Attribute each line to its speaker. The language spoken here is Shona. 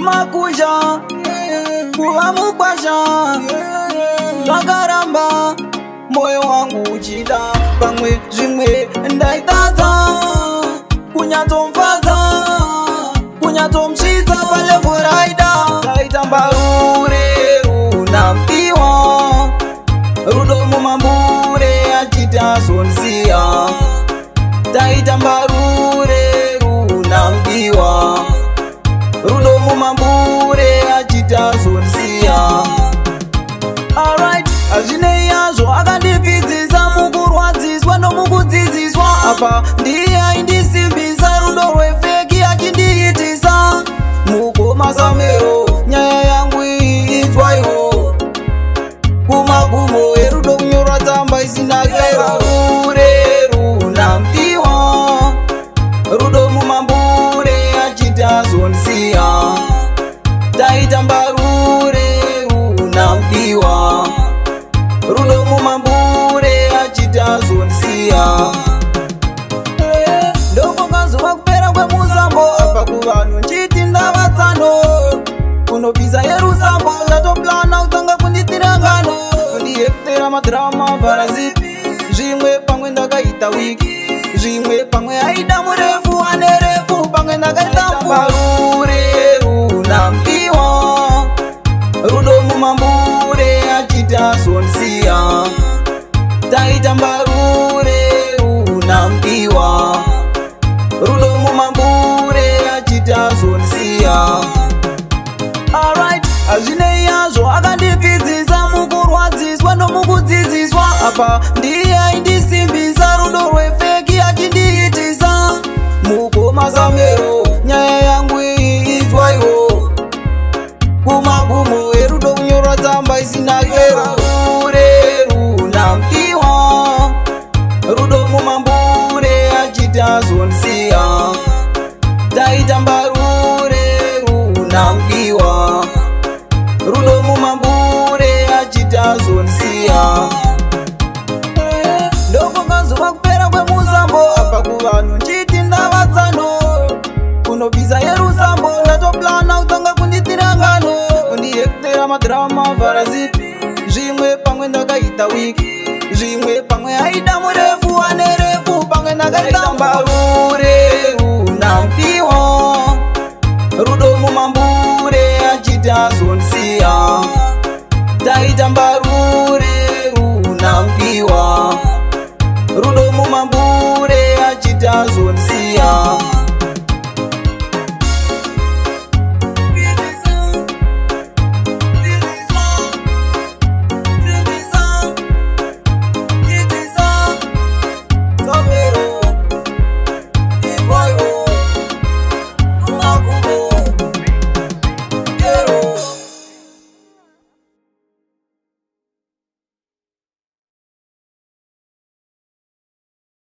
Speaker 1: makuja kuva mukwasha zvakaramba mwoyo wangu uchida pamwe zvimwe ndaitadza kunyatomfadza kunyatomsvidza palevoraida ndaitamba rure runambiwa rudo mumambure achiti azonziya ndaitamba tazonsiya arit hazvinei yazvo akandibvidzisa mukurwadziswa nomukudzidziswa apa ndiye aindisimbisa rudo rwefeki achindiitisa mukoma samero nyaya yangu iyi inzwaiwo kumagumo erudo kunyorwa tsamba isina kero rerunambiwa rudo mumambure achiti azonsiya taita mbarure ziya taita mbarure unambiwa runomu mambure achitazonziya arit hazvinei yazvo akandibvidzisa mukurwadziswa nomukudzidziswa apa ndi ndichaudiwa rudo mumabure achitazonsiya ndokokazuva kupera kwemuzambo apa kuvanhu nchiti ndavatsano kunobiza yerusambo ndatoplana kutanga kundidirangano kundihektera madrama varazit zvimwe pamwe ndakaita wiki zvimwe pamwe aida murefu anerefu pamwe ndakaita mbaru tazonsiya taita mbarure runambiwa rudo mumambure achitazonsiya yeah.